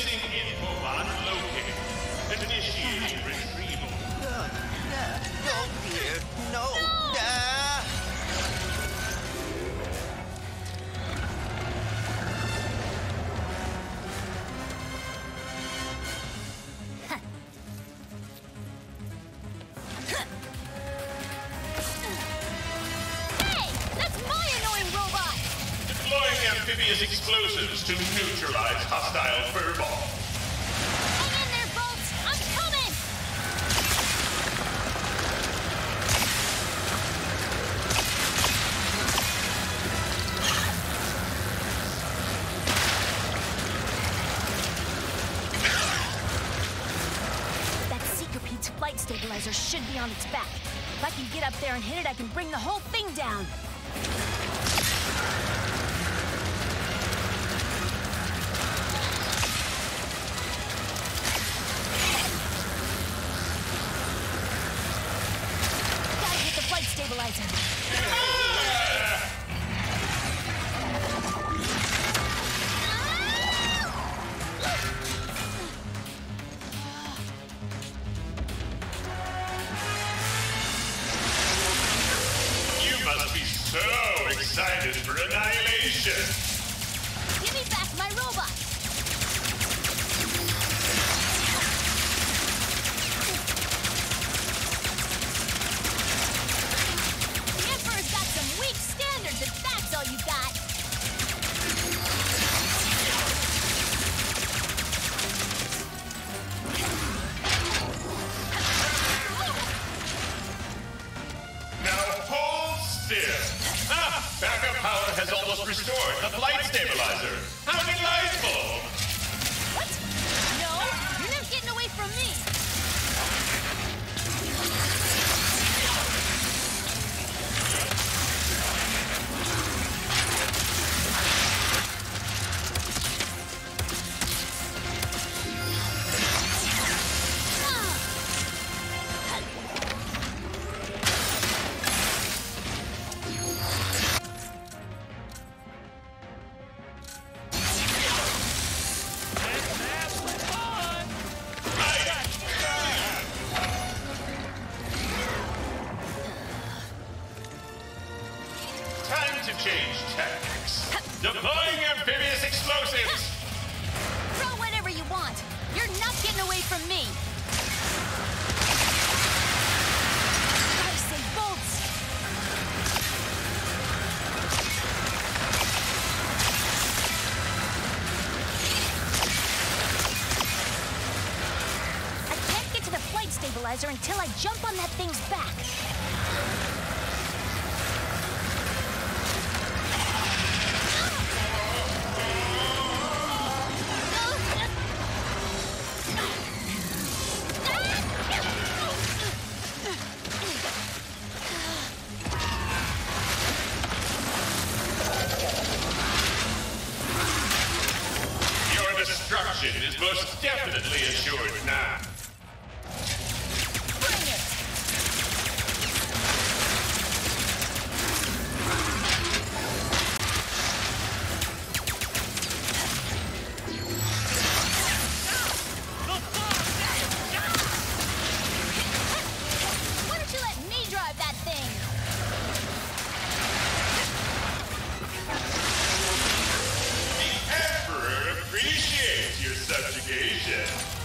Missing infobot amphibious explosives to neutralize hostile furball. Hang in there, Bolts! I'm coming! That Seekerpede's flight stabilizer should be on its back. If I can get up there and hit it, I can bring the whole thing down. Excited for annihilation. Backup power has almost restored the flight stabilizer. How delightful! To change tactics. Deploying amphibious explosives. Throw whatever you want! You're not getting away from me! I say bolts! I can't get to the flight stabilizer until I jump on that thing's back. Most definitely assured now. Your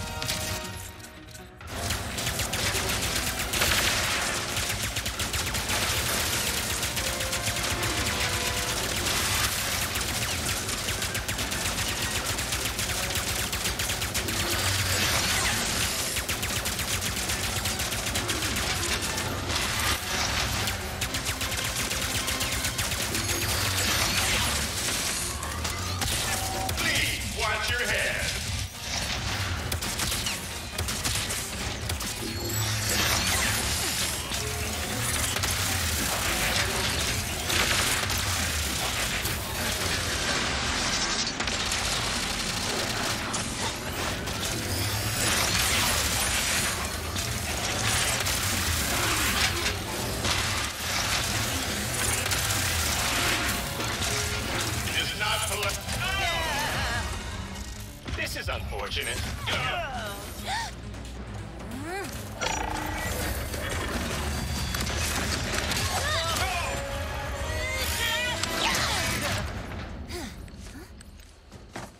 unfortunate.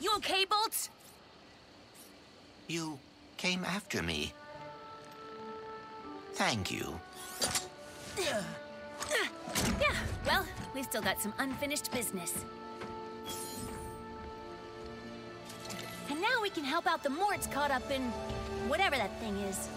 You okay, Bolts? You came after me. Thank you. Yeah, well, we've still got some unfinished business. And now we can help out the Morts caught up in whatever that thing is.